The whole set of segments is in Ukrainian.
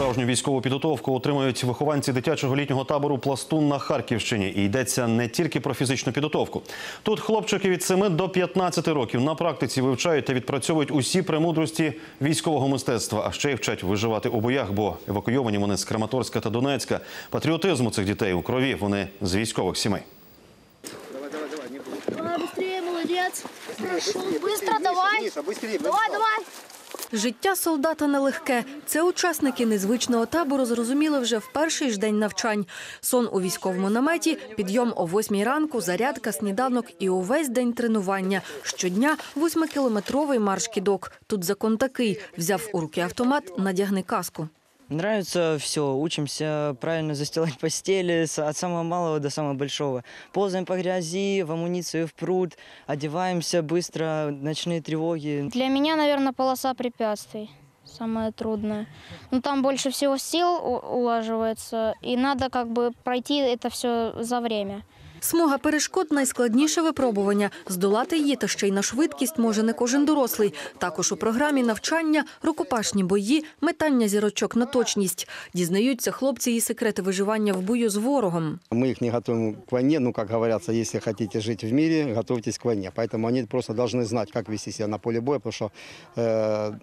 Справжню військову підготовку отримують вихованці дитячого літнього табору Пластун на Харківщині. І йдеться не тільки про фізичну підготовку. Тут хлопчики від 7 до 15 років на практиці вивчають та відпрацьовують усі премудрості військового мистецтва, а ще й вчать виживати у боях, бо евакуйовані вони з Краматорська та Донецька. Патріотизм у цих дітей у крові. Вони з військових сімей. Давай быстрее, молодец. Прошел. Быстро, давай. Давай, давай. Життя солдата нелегке. Це учасники незвичного табору зрозуміли вже в перший ж день навчань. Сон у військовому наметі, підйом о восьмій ранку, зарядка, сніданок і увесь день тренування. Щодня восьмикілометровий марш кідок. Тут закон такий: взяв у руки автомат, надягни каску. Нравится все, учимся правильно застилать постели от самого малого до самого большого. Ползаем по грязи, в амуницию, в пруд, одеваемся быстро, ночные тревоги. Для меня, наверное, полоса препятствий самое трудное. Ну, там больше всего сил улаживается, и надо как бы пройти это все за время. Смуга перешкод найскладніше випробування. Здолати її та ще й на швидкість може не кожен дорослий. Також у програмі навчання, рукопашні бої, метання зірочок на точність. Дізнаються хлопці і секрети виживання в бою з ворогом. Мы их не готовим к войне, ну, как говорится, если хотите жить в мире, готовьтесь к войне. Поэтому они просто должны знать, как вести себя на поле боя, потому что э,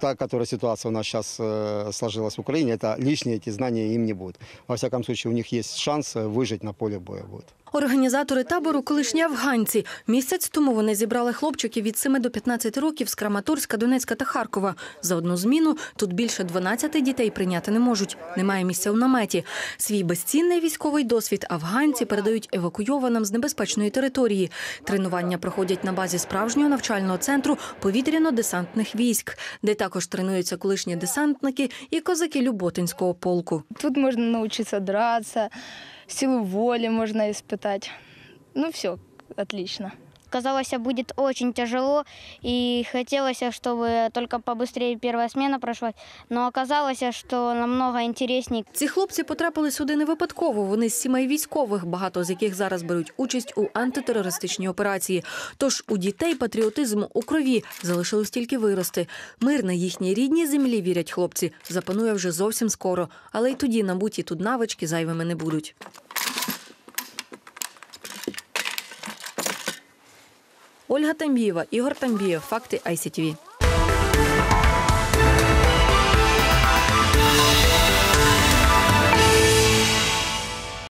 та, которая ситуация у нас сейчас э, сложилась в Украине, это лишние эти знания им не будут. Во всяком случае, у них есть шанс э, выжить на поле боя. Будет. Організатори табору колишні афганці. Місяць тому вони зібрали хлопчиків від 7 до 15 років з Краматорська, Донецька та Харкова. За одну зміну тут більше 12 дітей прийняти не можуть. Немає місця у наметі. Свій безцінний військовий досвід афганці передають евакуйованим з небезпечної території. Тренування проходять на базі справжнього навчального центру повітряно-десантних військ, де також тренуються колишні десантники і козаки Люботинського полку. Тут можно научиться драться, силу воли можно испытать. Ну все, отлично. Казалось, будет очень тяжело, и хотелось, чтобы только побыстрее первая смена прошла, но оказалось, что намного интереснее. Ці хлопці потрапили сюди не випадково. Вони з сімей військових, багато з яких зараз беруть участь у антитерористичній операції. Тож у дітей патріотизм у крові залишилось тільки вирости. Мир на їхній рідній землі, вірять хлопці, запанує вже зовсім скоро. Але й тоді набуті тут навички зайвими не будуть. Ольга Тамбієва, Ігор Тамбієв. Факти ICTV.